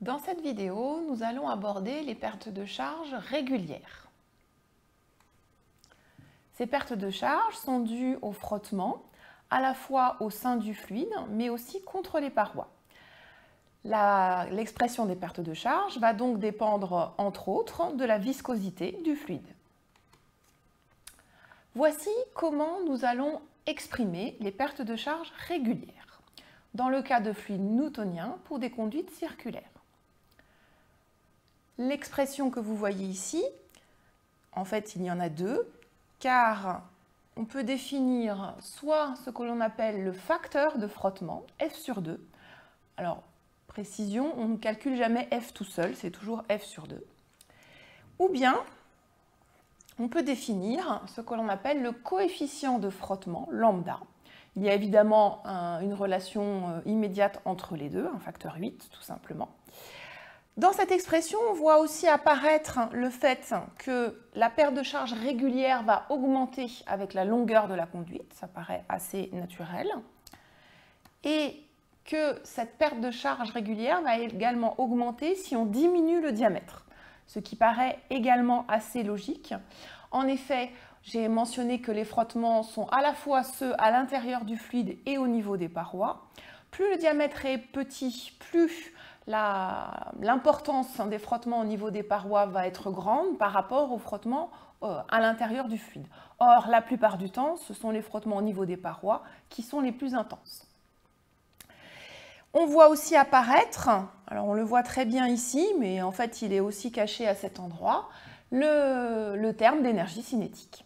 Dans cette vidéo, nous allons aborder les pertes de charge régulières. Ces pertes de charge sont dues au frottement, à la fois au sein du fluide, mais aussi contre les parois. L'expression des pertes de charge va donc dépendre, entre autres, de la viscosité du fluide. Voici comment nous allons exprimer les pertes de charge régulières, dans le cas de fluides newtoniens pour des conduites circulaires. L'expression que vous voyez ici, en fait, il y en a deux, car on peut définir soit ce que l'on appelle le facteur de frottement, F sur 2. Alors, précision, on ne calcule jamais F tout seul, c'est toujours F sur 2. Ou bien, on peut définir ce que l'on appelle le coefficient de frottement, lambda. Il y a évidemment une relation euh, immédiate entre les deux, un facteur 8 tout simplement. Dans cette expression, on voit aussi apparaître le fait que la perte de charge régulière va augmenter avec la longueur de la conduite, ça paraît assez naturel, et que cette perte de charge régulière va également augmenter si on diminue le diamètre, ce qui paraît également assez logique. En effet, j'ai mentionné que les frottements sont à la fois ceux à l'intérieur du fluide et au niveau des parois. Plus le diamètre est petit, plus l'importance des frottements au niveau des parois va être grande par rapport aux frottements euh, à l'intérieur du fluide. Or, la plupart du temps, ce sont les frottements au niveau des parois qui sont les plus intenses. On voit aussi apparaître, alors on le voit très bien ici, mais en fait il est aussi caché à cet endroit, le, le terme d'énergie cinétique.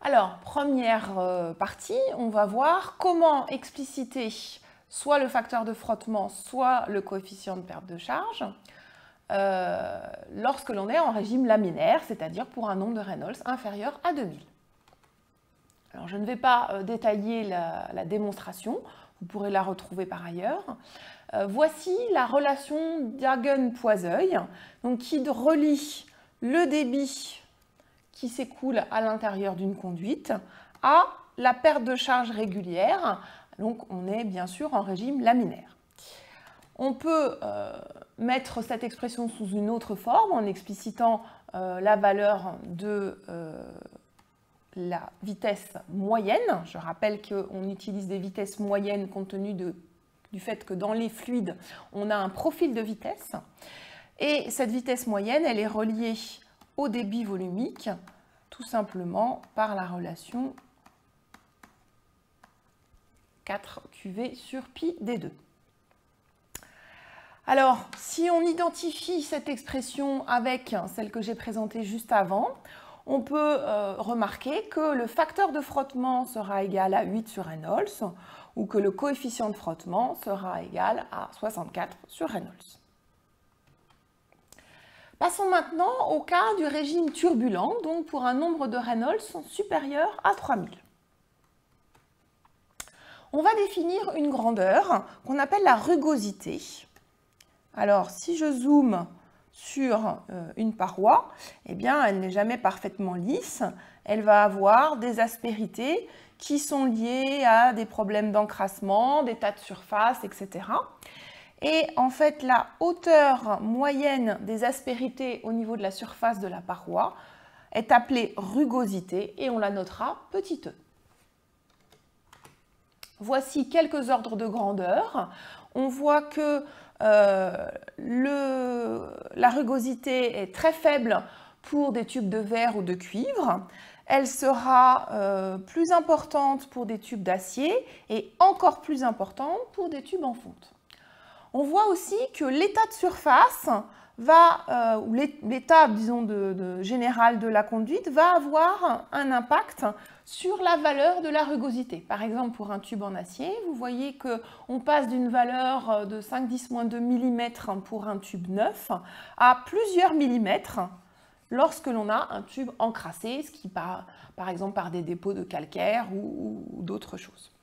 Alors, première euh, partie, on va voir comment expliciter soit le facteur de frottement, soit le coefficient de perte de charge, euh, lorsque l'on est en régime laminaire, c'est-à-dire pour un nombre de Reynolds inférieur à 2000. Alors, je ne vais pas euh, détailler la, démonstration, vous pourrez la retrouver par ailleurs. Euh, voici la relation Diagen-Poiseuil, qui relie le débit qui s'écoule à l'intérieur d'une conduite à la perte de charge régulière donc on est bien sûr en régime laminaire. On peut euh, mettre cette expression sous une autre forme en explicitant euh, la valeur de euh, la vitesse moyenne. Je rappelle qu'on utilise des vitesses moyennes compte tenu du fait que dans les fluides, on a un profil de vitesse. Et cette vitesse moyenne, elle est reliée au débit volumique, tout simplement par la relation 4 QV sur pi d2. Alors, si on identifie cette expression avec celle que j'ai présentée juste avant, on peut euh, remarquer que le facteur de frottement sera égal à 8 sur Reynolds ou que le coefficient de frottement sera égal à 64 sur Reynolds. Passons maintenant au cas du régime turbulent, donc pour un nombre de Reynolds supérieur à 3000 on va définir une grandeur qu'on appelle la rugosité. Alors, si je zoome sur euh, une paroi, eh bien, elle n'est jamais parfaitement lisse. Elle va avoir des aspérités qui sont liées à des problèmes d'encrassement, des tas de surface, etc. Et en fait, la hauteur moyenne des aspérités au niveau de la surface de la paroi est appelée rugosité et on la notera petit e. Voici quelques ordres de grandeur. On voit que euh, la rugosité est très faible pour des tubes de verre ou de cuivre. Elle sera euh, plus importante pour des tubes d'acier et encore plus importante pour des tubes en fonte. On voit aussi que l'état de surface va, euh, ou l'état disons général de la conduite va avoir un impact sur la valeur de la rugosité. Par exemple, pour un tube en acier, vous voyez qu'on passe d'une valeur euh, de 5-10-2 mm pour un tube neuf à plusieurs millimètres lorsque l'on a un tube encrassé, ce qui part par exemple par des dépôts de calcaire ou d'autres choses.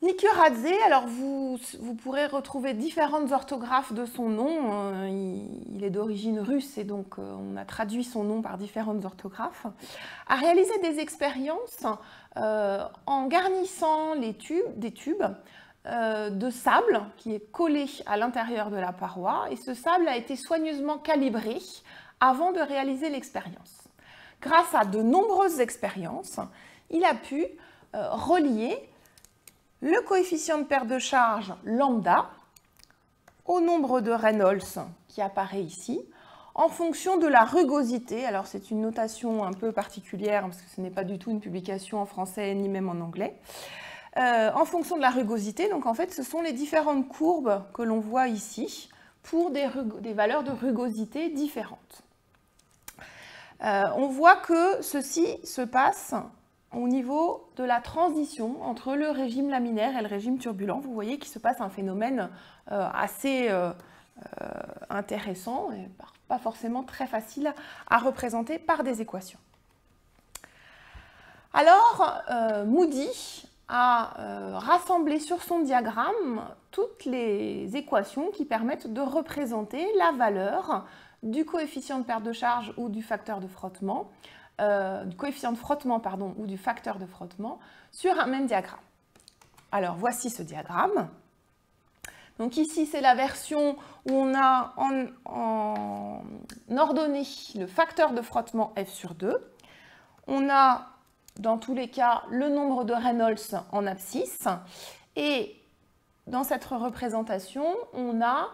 Nikuradze, alors vous, pourrez retrouver différentes orthographes de son nom. Euh, il, est d'origine russe et donc euh, on a traduit son nom par différentes orthographes. A réalisé des expériences euh, en garnissant les tubes, des tubes de sable qui est collé à l'intérieur de la paroi et ce sable a été soigneusement calibré avant de réaliser l'expérience. Grâce à de nombreuses expériences, il a pu relier le coefficient de perte de charge lambda au nombre de Reynolds qui apparaît ici en fonction de la rugosité. Alors c'est une notation un peu particulière parce que ce n'est pas du tout une publication en français ni même en anglais. Euh, en fonction de la rugosité, donc en fait ce sont les différentes courbes que l'on voit ici pour des, valeurs de rugosité différentes. Euh, on voit que ceci se passe au niveau de la transition entre le régime laminaire et le régime turbulent. Vous voyez qu'il se passe un phénomène euh, assez euh, euh, intéressant et pas forcément très facile à représenter par des équations. Alors, Moody a rassemblé sur son diagramme toutes les équations qui permettent de représenter la valeur du coefficient de perte de charge ou du facteur de frottement euh, du coefficient de frottement pardon, ou du facteur de frottement sur un même diagramme. Alors voici ce diagramme. Donc ici c'est la version où on a en, ordonnée le facteur de frottement F sur 2. On a dans tous les cas le nombre de Reynolds en abscisse et dans cette représentation on a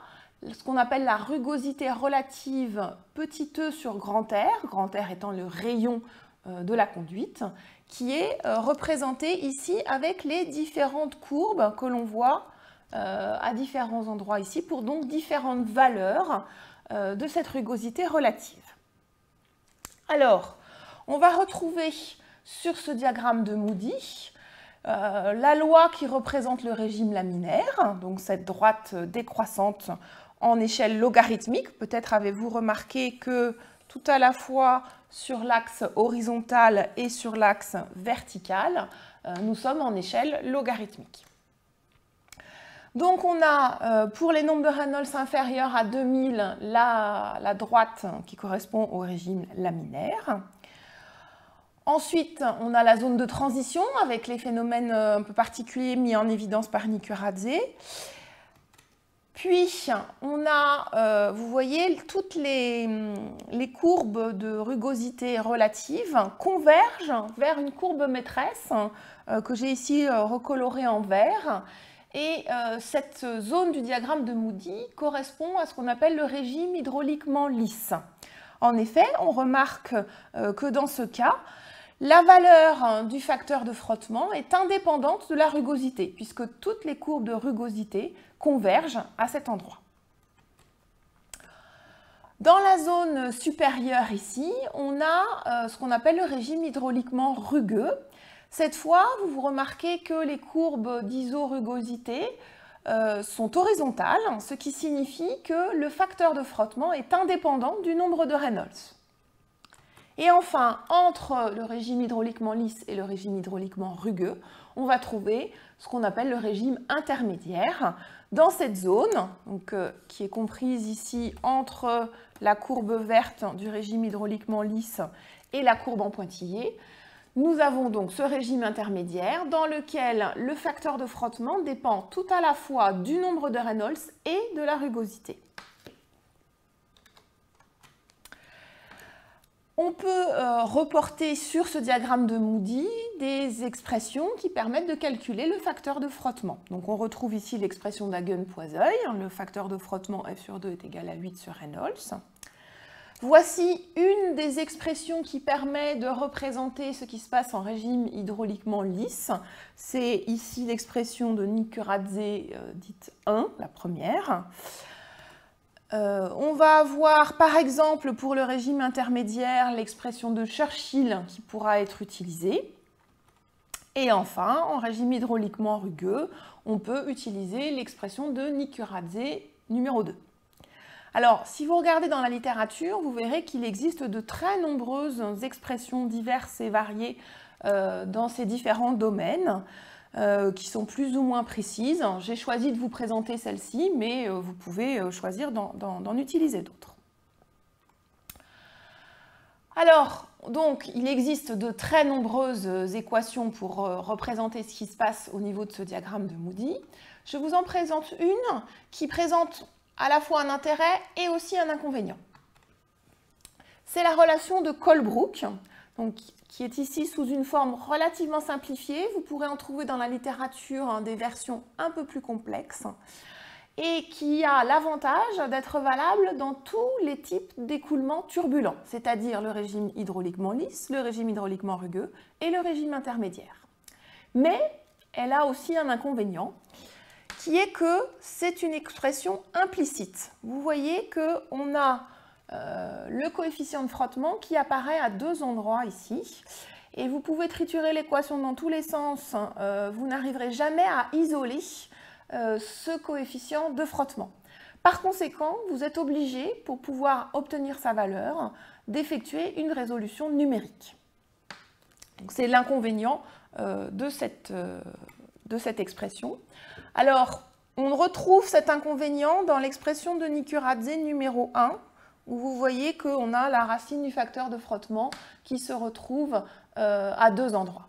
ce qu'on appelle la rugosité relative petit e sur grand R, grand R étant le rayon euh, de la conduite, qui est euh, représenté ici avec les différentes courbes que l'on voit euh, à différents endroits ici pour donc différentes valeurs de cette rugosité relative. Alors, on va retrouver sur ce diagramme de Moody la loi qui représente le régime laminaire, donc cette droite décroissante en échelle logarithmique. Peut-être avez-vous remarqué que tout à la fois sur l'axe horizontal et sur l'axe vertical, euh, nous sommes en échelle logarithmique. Donc on a euh, pour les nombres de Reynolds inférieurs à 2000 la, droite qui correspond au régime laminaire. Ensuite, on a la zone de transition avec les phénomènes euh, un peu particuliers mis en évidence par Nikuradze. Puis, on a, euh, vous voyez, toutes les, courbes de rugosité relative convergent vers une courbe maîtresse euh, que j'ai ici euh, recolorée en vert. Et cette zone du diagramme de Moody correspond à ce qu'on appelle le régime hydrauliquement lisse. En effet, on remarque que dans ce cas, la valeur du facteur de frottement est indépendante de la rugosité, puisque toutes les courbes de rugosité convergent à cet endroit. Dans la zone supérieure ici, on a euh, ce qu'on appelle le régime hydrauliquement rugueux. Cette fois, vous remarquez que les courbes d'isorugosité euh, sont horizontales, ce qui signifie que le facteur de frottement est indépendant du nombre de Reynolds. Et enfin, entre le régime hydrauliquement lisse et le régime hydrauliquement rugueux, on va trouver ce qu'on appelle le régime intermédiaire. Dans cette zone, euh, qui est comprise ici entre la courbe verte du régime hydrauliquement lisse et la courbe en pointillé, nous avons donc ce régime intermédiaire dans lequel le facteur de frottement dépend tout à la fois du nombre de Reynolds et de la rugosité. On peut euh, reporter sur ce diagramme de Moody des expressions qui permettent de calculer le facteur de frottement. Donc on retrouve ici l'expression d'Hagen-Poiseuil. Le facteur de frottement F sur 2 est égal à 8 sur Reynolds. Voici une des expressions qui permet de représenter ce qui se passe en régime hydrauliquement lisse. C'est ici l'expression de Nikuradze euh, dite 1, la première. Euh, on va avoir par exemple pour le régime intermédiaire l'expression de Churchill qui pourra être utilisée. Et enfin, en régime hydrauliquement rugueux, on peut utiliser l'expression de Nikuradze numéro 2. Alors, si vous regardez dans la littérature, vous verrez qu'il existe de très nombreuses expressions diverses et variées euh, dans ces différents domaines. Euh, qui sont plus ou moins précises. J'ai choisi de vous présenter celle-ci, mais euh, vous pouvez euh, choisir d'en utiliser d'autres. Alors, donc, il existe de très nombreuses équations pour représenter ce qui se passe au niveau de ce diagramme de Moody. Je vous en présente une qui présente à la fois un intérêt et aussi un inconvénient. C'est la relation de Colebrook, qui est ici sous une forme relativement simplifiée. Vous pourrez en trouver dans la littérature hein, des versions un peu plus complexes et qui a l'avantage d'être valable dans tous les types d'écoulements turbulents, c'est-à-dire le régime hydrauliquement lisse, le régime hydrauliquement rugueux et le régime intermédiaire. Mais elle a aussi un inconvénient, qui est que c'est une expression implicite. Vous voyez qu'on a euh, le coefficient de frottement qui apparaît à deux endroits ici. Et vous pouvez triturer l'équation dans tous les sens, euh, vous n'arriverez jamais à isoler euh, ce coefficient de frottement. Par conséquent, vous êtes obligé, pour pouvoir obtenir sa valeur, d'effectuer une résolution numérique. C'est l'inconvénient de, cette, expression. Alors, on retrouve cet inconvénient dans l'expression de Nikuradze numéro 1, où vous voyez qu'on a la racine du facteur de frottement qui se retrouve euh, à deux endroits.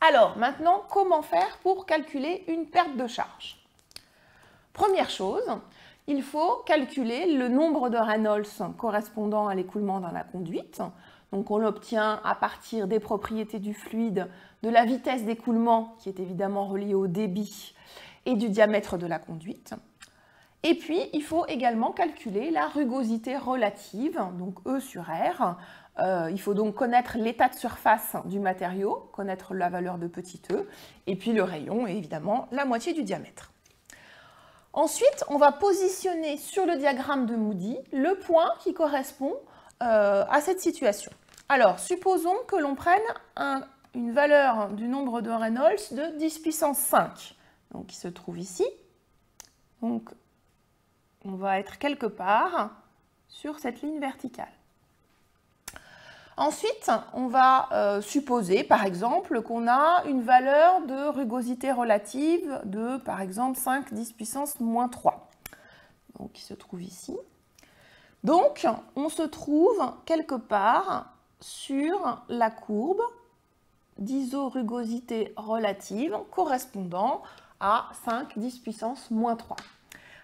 Alors, maintenant, comment faire pour calculer une perte de charge? Première chose, il faut calculer le nombre de Reynolds correspondant à l'écoulement dans la conduite. Donc on l'obtient à partir des propriétés du fluide, de la vitesse d'écoulement, qui est évidemment reliée au débit, et du diamètre de la conduite. Et puis, il faut également calculer la rugosité relative, donc E sur R. Euh, il faut donc connaître l'état de surface du matériau, connaître la valeur de petit e, et puis le rayon évidemment la moitié du diamètre. Ensuite, on va positionner sur le diagramme de Moody le point qui correspond euh, à cette situation. Alors, supposons que l'on prenne une valeur du nombre de Reynolds de 10 puissance 5, donc qui se trouve ici. Donc, on va être quelque part sur cette ligne verticale. Ensuite, on va euh, supposer, par exemple, qu'on a une valeur de rugosité relative de, par exemple, 5 10 puissance moins 3, donc qui se trouve ici. Donc, on se trouve quelque part sur la courbe d'isorugosité relative correspondant à 5 10 puissance moins 3.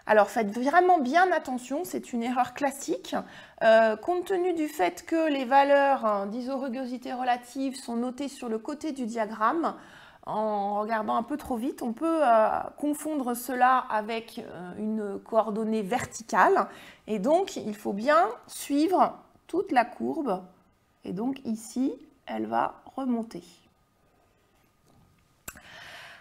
Alors faites vraiment bien attention, c'est une erreur classique. Euh, compte tenu du fait que les valeurs hein, d'isorugosité relative sont notées sur le côté du diagramme, en regardant un peu trop vite, on peut euh, confondre cela avec euh, une coordonnée verticale. Et donc, il faut bien suivre toute la courbe. Et donc ici, elle va remonter.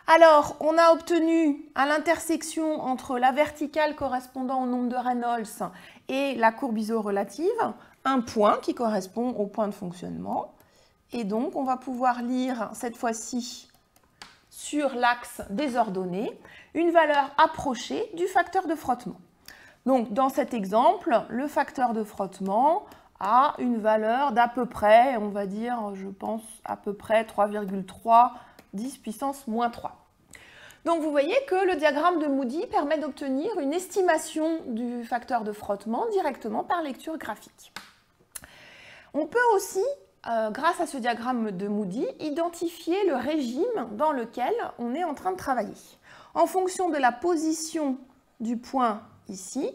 Alors, on a obtenu à l'intersection entre la verticale correspondant au nombre de Reynolds et la courbe iso-relative un point qui correspond au point de fonctionnement. Et donc, on va pouvoir lire cette fois-ci sur l'axe des ordonnées une valeur approchée du facteur de frottement. Donc, dans cet exemple, le facteur de frottement a une valeur d'à peu près, on va dire, je pense, à peu près 3,3 10 puissance moins 3. Donc vous voyez que le diagramme de Moody permet d'obtenir une estimation du facteur de frottement directement par lecture graphique. On peut aussi, euh, grâce à ce diagramme de Moody, identifier le régime dans lequel on est en train de travailler. En fonction de la position du point ici,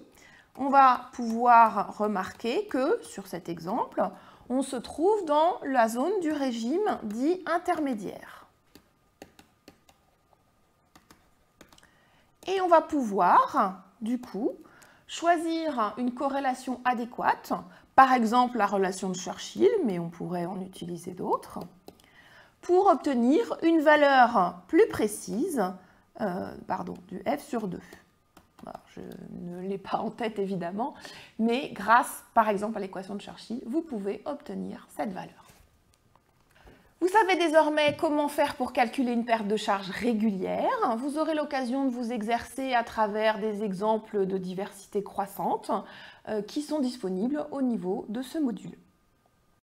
on va pouvoir remarquer que, sur cet exemple, on se trouve dans la zone du régime dit intermédiaire. Et on va pouvoir, du coup, choisir une corrélation adéquate, par exemple la relation de Churchill, mais on pourrait en utiliser d'autres, pour obtenir une valeur plus précise euh, pardon, du f sur 2. je ne l'ai pas en tête évidemment, mais grâce par exemple à l'équation de Churchill, vous pouvez obtenir cette valeur. Vous savez désormais comment faire pour calculer une perte de charge régulière. Vous aurez l'occasion de vous exercer à travers des exemples de diversité croissante euh, qui sont disponibles au niveau de ce module.